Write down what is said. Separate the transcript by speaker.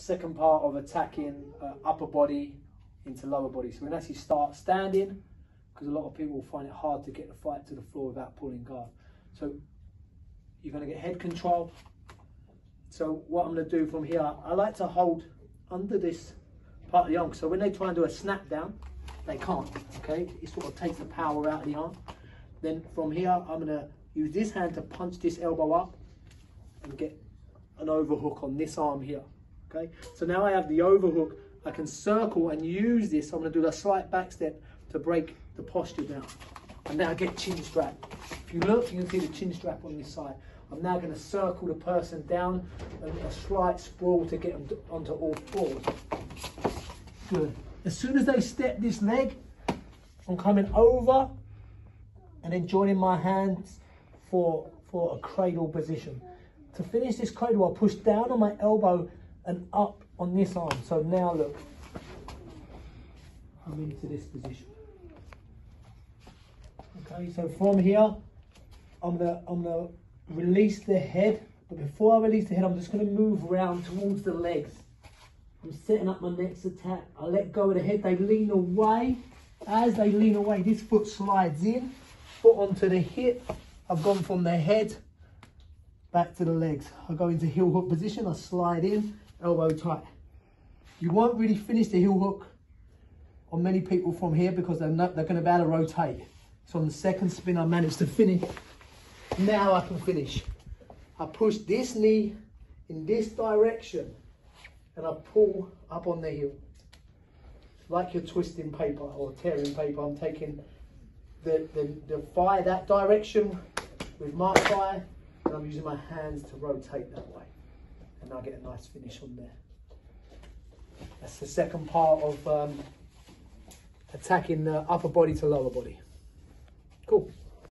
Speaker 1: second part of attacking uh, upper body into lower body. So we can actually start standing because a lot of people find it hard to get the fight to the floor without pulling guard. So you're going to get head control. So what I'm going to do from here, I like to hold under this part of the arm. So when they try and do a snap down, they can't, okay? It sort of takes the power out of the arm. Then from here, I'm going to use this hand to punch this elbow up and get an overhook on this arm here, okay? So now I have the overhook, I can circle and use this. I'm going to do a slight back step to break the posture down. And now I get chin strap. If you look, you can see the chin strap on this side. I'm now going to circle the person down and a slight sprawl to get them onto all fours. Good. As soon as they step this leg, I'm coming over and then joining my hands for, for a cradle position. To finish this cradle, I'll push down on my elbow and up on this arm. So now look, I'm into this position. Okay, so from here, I'm gonna I'm gonna release the head, but before I release the head, I'm just gonna move around towards the legs. I'm setting up my next attack. I let go of the head, they lean away. As they lean away, this foot slides in, foot onto the hip. I've gone from the head back to the legs. I go into heel hook position, I slide in, elbow tight. You won't really finish the heel hook on many people from here because they're, not, they're going to be able to rotate. So on the second spin, I managed to finish. Now I can finish. I push this knee in this direction and I pull up on the heel. Like you're twisting paper or tearing paper, I'm taking the, the, the thigh that direction with my fire and I'm using my hands to rotate that way. And I get a nice finish on there. That's the second part of um, attacking the upper body to lower body. Cool.